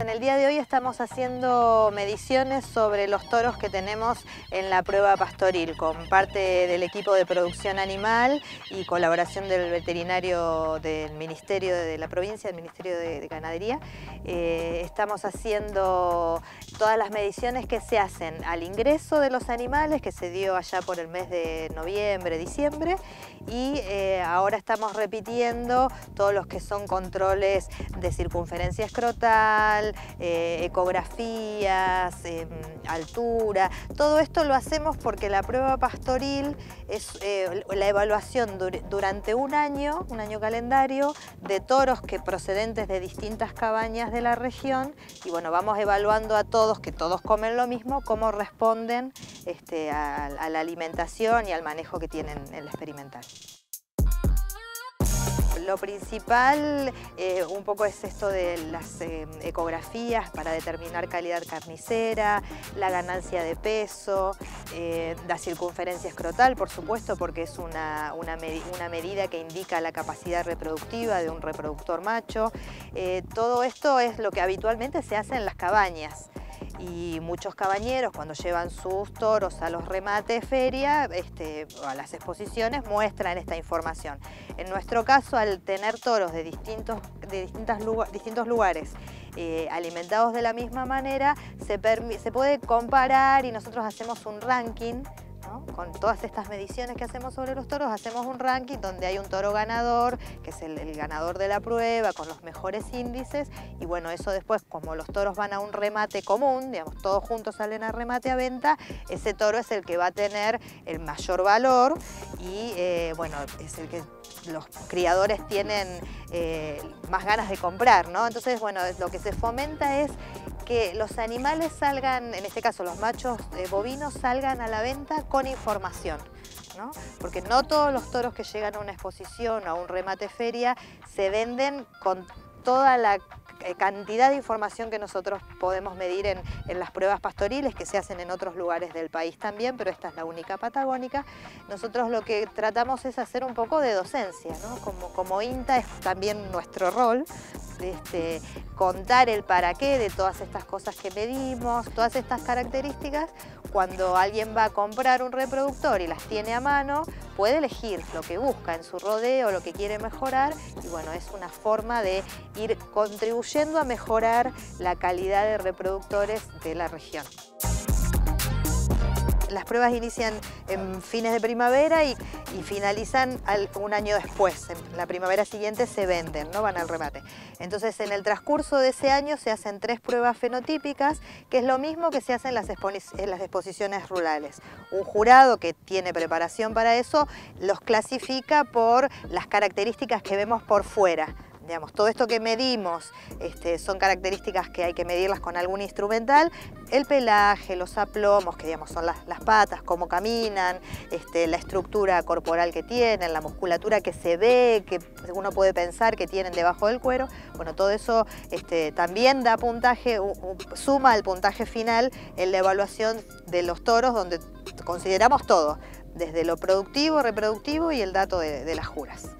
En el día de hoy estamos haciendo mediciones sobre los toros que tenemos en la prueba pastoril con parte del equipo de producción animal y colaboración del veterinario del Ministerio de la provincia, del Ministerio de, Ganadería. Eh, estamos haciendo todas las mediciones que se hacen al ingreso de los animales que se dio allá por el mes de noviembre, diciembre y eh, ahora estamos repitiendo todos los que son controles de circunferencia escrotal, eh, ecografías, em, altura. Todo esto lo hacemos porque la prueba pastoril es eh, la evaluación durante un año, un año calendario, de toros que procedentes de distintas cabañas de la región y bueno, vamos evaluando a todos, que todos comen lo mismo, cómo responden este, a, a la alimentación y al manejo que tienen en el experimental. Lo principal eh, un poco es esto de las eh, ecografías para determinar calidad carnicera, la ganancia de peso, eh, la circunferencia escrotal, por supuesto, porque es una, una, medida que indica la capacidad reproductiva de un reproductor macho. todo esto es lo que habitualmente se hace en las cabañas y muchos cabañeros cuando llevan sus toros a los remates feria este, a las exposiciones muestran esta información. En nuestro caso, al tener toros de distintos, de distintos lugares eh, alimentados de la misma manera, se, se puede comparar y nosotros hacemos un ranking con todas estas mediciones que hacemos sobre los toros, hacemos un ranking donde hay un toro ganador, que es el, ganador de la prueba, con los mejores índices, y bueno, eso después, como los toros van a un remate común, digamos, todos juntos salen a remate a venta, ese toro es el que va a tener el mayor valor y, eh, bueno, es el que los criadores tienen eh, más ganas de comprar, ¿no? Entonces, bueno, lo que se fomenta es que los animales salgan, en este caso los machos eh, bovinos, salgan a la venta con información. ¿no? Porque no todos los toros que llegan a una exposición o a un remate feria se venden con toda la eh, cantidad de información que nosotros podemos medir en, las pruebas pastoriles que se hacen en otros lugares del país también, pero esta es la única patagónica. Nosotros lo que tratamos es hacer un poco de docencia, ¿no? como, como INTA es también nuestro rol, este, contar el para qué de todas estas cosas que medimos, todas estas características, cuando alguien va a comprar un reproductor y las tiene a mano, puede elegir lo que busca en su rodeo, lo que quiere mejorar y bueno, es una forma de ir contribuyendo a mejorar la calidad de reproductores de la región. Las pruebas inician en fines de primavera y, finalizan un año después. En la primavera siguiente se venden, no van al remate. Entonces en el transcurso de ese año se hacen tres pruebas fenotípicas, que es lo mismo que se hace en las, en las exposiciones rurales. Un jurado que tiene preparación para eso los clasifica por las características que vemos por fuera todo esto que medimos este, son características que hay que medirlas con algún instrumental. El pelaje, los aplomos, que digamos son las, patas, cómo caminan, este, la estructura corporal que tienen, la musculatura que se ve, que uno puede pensar que tienen debajo del cuero. Bueno, todo eso este, también da puntaje, suma al puntaje final en la evaluación de los toros, donde consideramos todo, desde lo productivo, reproductivo y el dato de las juras.